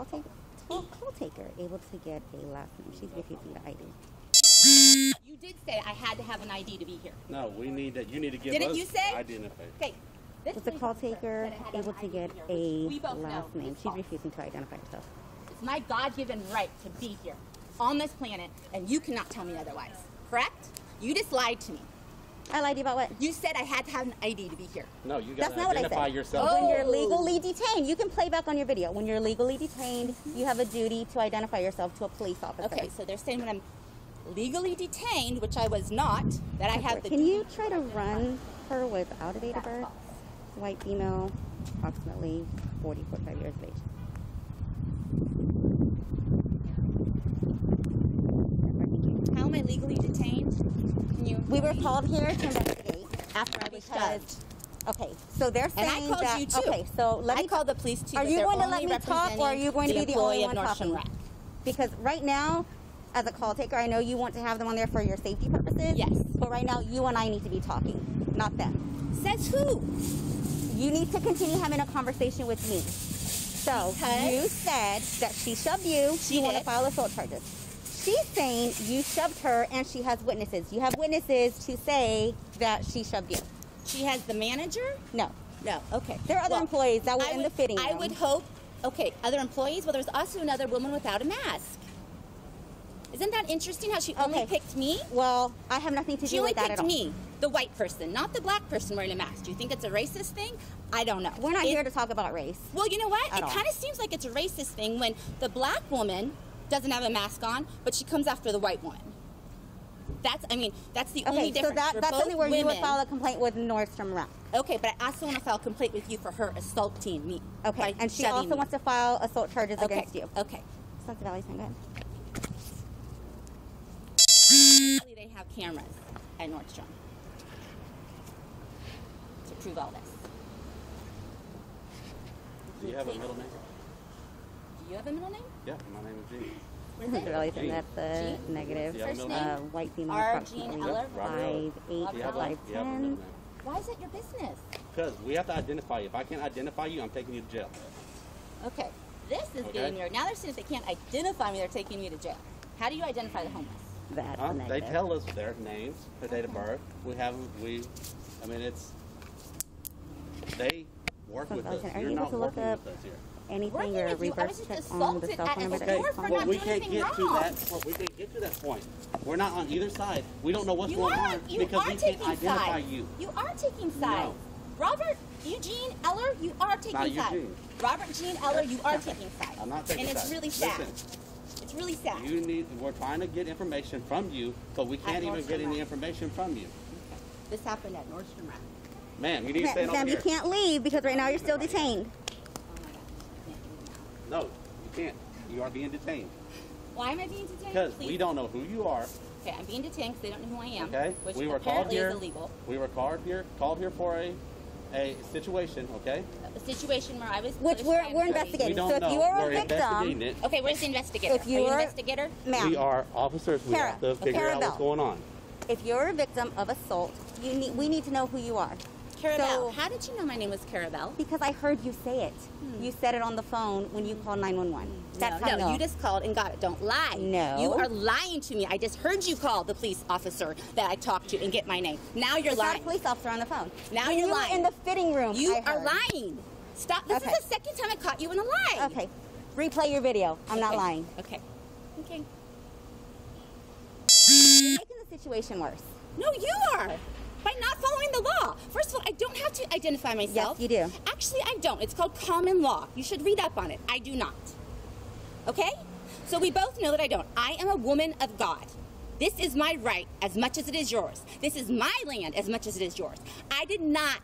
Call, take, call, call taker able to get a last name. She's refusing the ID. You did say I had to have an ID to be here. No, we need that. You need to give Didn't us you say? identify. Okay. This Was the call taker said I had able to get a which we both know last name? She's refusing to identify herself. It's my God-given right to be here on this planet, and you cannot tell me otherwise. Correct? You just lied to me. I lied to you about what? You said I had to have an ID to be here. No, you got to not what I identify said. yourself. When you're Oh. legally detained, you can play back on your video. When you're legally detained, you have a duty to identify yourself to a police officer. Okay, so they're saying when I'm legally detained, which I was not, that I have the Can you try to run her without a date of birth? White female, approximately 40, 45 years of age. How am I legally detained? Can you? We were called here to investigate after I was shoved. Okay, so they're And saying I called that. you too. Okay, so let I me. call the police too. Are you going to let me talk, or are you going to be the only one talking? Rack. Because right now, as a call taker, I know you want to have them on there for your safety purposes. Yes. But right now, you and I need to be talking, not them. Says who? You need to continue having a conversation with me. So Because? you said that she shoved you. She you want to file assault charges. She's saying you shoved her, and she has witnesses. You have witnesses to say that she shoved you. She has the manager? No, No. Okay. there are other Well, employees that were I in would, the fitting room. I would hope. Okay, other employees. Well, there's also another woman without a mask. Isn't that interesting? How she only Okay. picked me? Well, I have nothing to She do only with that at picked all. me, the white person, not the black person wearing a mask. Do you think it's a racist thing? I don't know. We're not It- here to talk about race. Well, you know what? It kind of seems like it's a racist thing when the black woman doesn't have a mask on, but she comes after the white woman. That's, I mean, that's the only Okay, so difference. that, We're that's both something where you would file a complaint with Nordstrom Rack. Okay, but I also want to file a complaint with you for her assaulting me. Okay, and she also me. wants to file assault charges okay. against you. Okay. Sunset Valley's not good. Hopefully they have cameras at Nordstrom to prove all this. Do you have a middle name? Do you have a middle name? Yeah, my name is Gene. What is Sunset it? Valley's and Gene. that's the Gene? negative. Yeah, First middle name? Uh, white female, R. approximately Gene Eller? five eight, Do you five do you have a middle ten. name? Why is it your business? Because we have to identify you. If I can't identify you, I'm taking you to jail. Okay. This is Okay. getting weird. Now they're saying if they can't identify me, they're taking me to jail. How do you identify the homeless? That's Huh? a They negative. tell us their names, their date of birth. We have, we, I mean, it's, they work with us. are You're you able not to look working up with us here. Anything Working or with reverse check just on the assaulted cell at phone a number that for is not we can't anything get to that. Well, we can't get to that point. We're not on either side. We don't know what's You going are, on you because are we can't taking identify sides. you. You are taking sides. Robert Eugene Eller, you are taking Not sides. Eugene. Robert Gene Eller, you are taking sides. I'm not taking And it's really sad. Listen, It's really sad. you need. We're trying to get information from you, but we can't even get any information from you. This happened at Nordstrom Rack. Ma'am, you need to stay Ma'am, over you can't leave because right now you're still detained. Oh my gosh, I can't do it now. No, you can't. You are being detained Why am I being detained? because we don't know who you are. Okay, I'm being detained because they don't know who I am. Okay, Which we were called apparently here. is illegal. We were called here. Called here for a a situation. Okay. A situation where I was. Which we're- we're employees. investigating. We don't So if know. you are a we're victim- investigating it. Okay, where's the investigator? If are you you an are- investigator? Ma'am, We are officers. We Kara, have to figure Kara out what's going on. if you're a victim of assault, you need, we need to know who you are. Kara Bell. So- How did you know my name was Kara Bell? Because I heard you say it. Hmm. You said it on the phone when you called 911. Hmm. That's no, how no, you just called and got it. Don't lie. No. You are lying to me. I just heard you call the police officer that I talked to and get my name. Now you're It's not a lying. police officer on the phone. Now When you're you were lying. in the fitting room. You are lying. Stop. This Okay. is the second time I caught you in a lie. Okay. Replay your video. I'm not lying. Okay. Okay. You're making the situation worse. No, you are. By not following the law. First of all, I don't have to identify myself. Yes, you do. Actually, I don't. It's called common law. You should read up on it. I do not. Okay? So we both know that I don't. I am a woman of God. This is my right as much as it is yours. This is my land as much as it is yours. I did not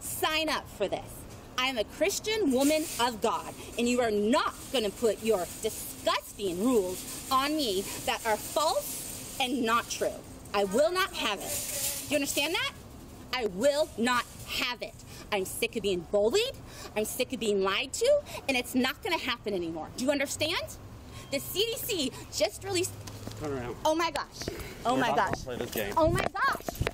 sign up for this. I am a Christian woman of God, and you are not going to put your disgusting rules on me that are false and not true. I will not have it. Do You understand that? I will not have it. I'm sick of being bullied. I'm sick of being lied to, and it's not going to happen anymore. Do you understand? The CDC just released. Turn around. Oh my gosh. Oh We're my gosh. Play this game. Oh my gosh.